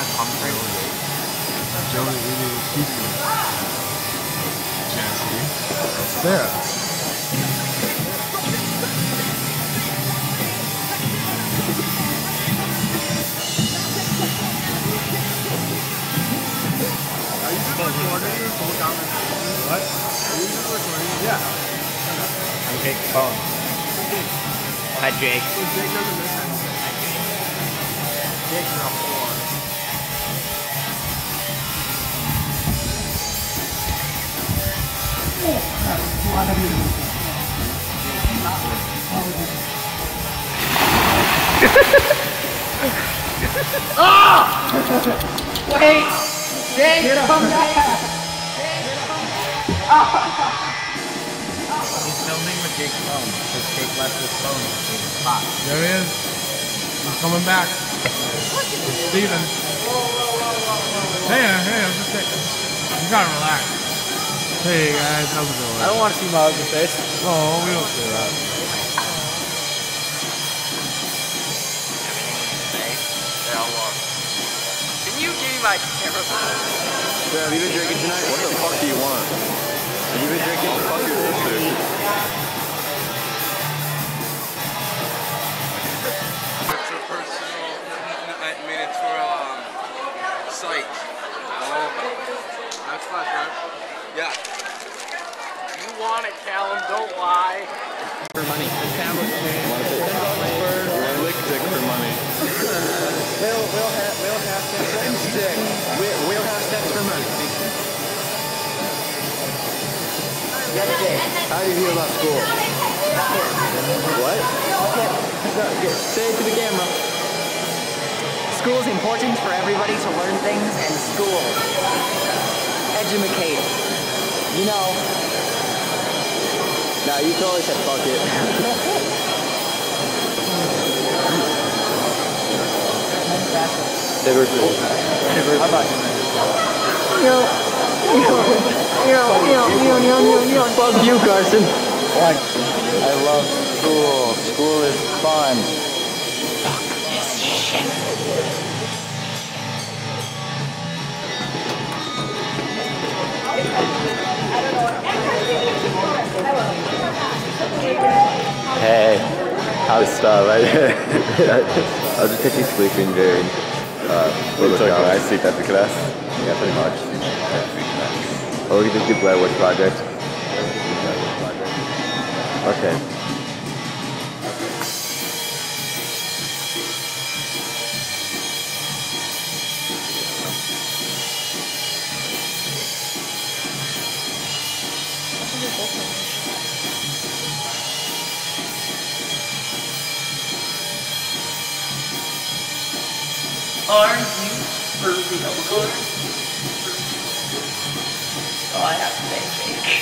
my pump Joey eating pizza. Jesse. Sarah. Are you just recording or go down the What? Are you just recording? Yeah. I'm Jake's phone. Hi, Jake. Jake doesn't miss anything. Jake's a whore. Wait! Jake, come back! He's filming with Jake's phone because Jake left his phone in the spot. There he is. He's coming back. Steven. Hey, hey, I'm just saying. You gotta relax. Hey guys, how's it going? I don't want to see my ugly face. Oh, we don't say that. Can you give me my camera? Yeah, have you been drinking tonight? What the fuck do you want? Have you been drinking? Fuck your sister. It's a personal, I mean, it's for um, site. Oh, that's fun, right? Yeah. You want it, Callum, don't lie. For money. Lick dick for money. We'll, we'll have, we'll have sex. Stick. We'll, we'll have sex for money. How do you feel about school? What? Say it to the camera. School is important for everybody to learn things, and school. Edumacate. You know. Nah, you totally said fuck it. Fuck you, Carson. I love school. School is fun. Hey, how's stuff? I, I was just sleeping during uh, full of I sleep after class. Yeah, pretty much. Or we could just do Blair Witch Project. Okay. Are you for real? All I have to say, Jake.